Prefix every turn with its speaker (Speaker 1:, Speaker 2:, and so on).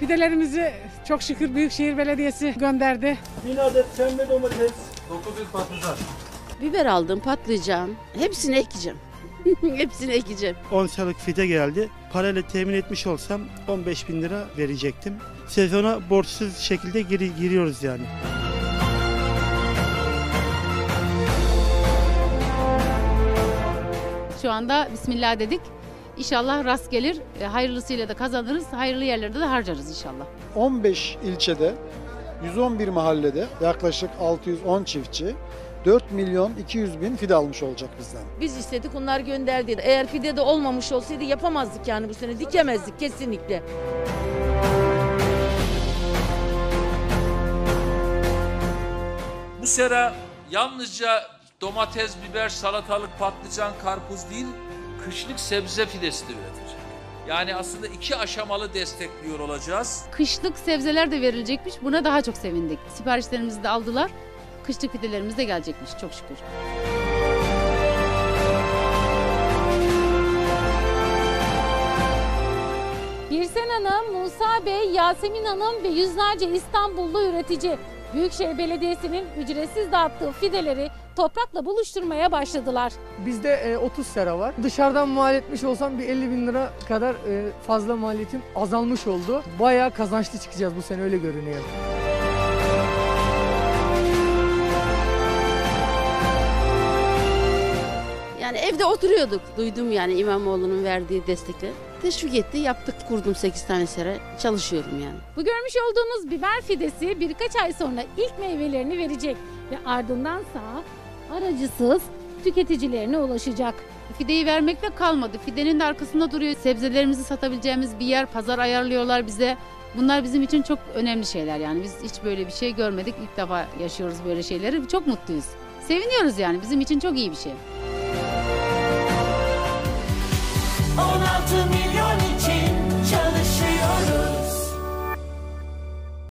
Speaker 1: Fidelerimizi çok şükür Büyükşehir Belediyesi gönderdi.
Speaker 2: 1000 adet pembe domates.
Speaker 3: Biber aldım, patlıcan. Hepsini ekeceğim. Hepsini ekeceğim.
Speaker 4: 10 sıralık fide geldi. Parayla temin etmiş olsam 15 bin lira verecektim. Sezona borçsuz şekilde giri, giriyoruz yani.
Speaker 5: Şu anda Bismillah dedik. İnşallah rast gelir. E, Hayırlısıyla da kazanırız. Hayırlı yerlerde de harcarız inşallah.
Speaker 6: 15 ilçede 111 mahallede yaklaşık 610 çiftçi 4 milyon 200 bin fide almış olacak bizden.
Speaker 7: Biz istedik onlar gönderdi. Eğer fide de olmamış olsaydı yapamazdık yani bu sene dikemezdik kesinlikle.
Speaker 8: Bu sera yalnızca domates, biber, salatalık, patlıcan, karpuz değil, kışlık sebze fidesi de üretecek. Yani aslında iki aşamalı destekliyor olacağız.
Speaker 5: Kışlık sebzeler de verilecekmiş. Buna daha çok sevindik. Siparişlerimizi de aldılar. Kışlık fidelerimiz de gelecekmiş çok şükür.
Speaker 9: Birsen Hanım, Musa Bey, Yasemin Hanım ve yüzlerce İstanbullu üretici Büyükşehir Belediyesi'nin ücretsiz dağıttığı fideleri toprakla buluşturmaya başladılar.
Speaker 1: Bizde e, 30 sera var. Dışarıdan mal etmiş olsam bir 50 bin lira kadar e, fazla maliyetim azalmış oldu. Bayağı kazançlı çıkacağız bu sene öyle görünüyor.
Speaker 3: Yani evde oturuyorduk. Duydum yani İmamoğlu'nun verdiği destekle. Teşvik etti, yaptık, kurdum 8 tane sera. Çalışıyorum yani.
Speaker 9: Bu görmüş olduğunuz biber fidesi birkaç ay sonra ilk meyvelerini verecek ve ardındansa aracısız tüketicilerine ulaşacak.
Speaker 5: Fideyi vermekle kalmadı. Fidenin de arkasında duruyor. Sebzelerimizi satabileceğimiz bir yer, pazar ayarlıyorlar bize. Bunlar bizim için çok önemli şeyler yani. Biz hiç böyle bir şey görmedik. İlk defa yaşıyoruz böyle şeyleri. Çok mutluyuz. Seviniyoruz yani. Bizim için çok iyi bir şey.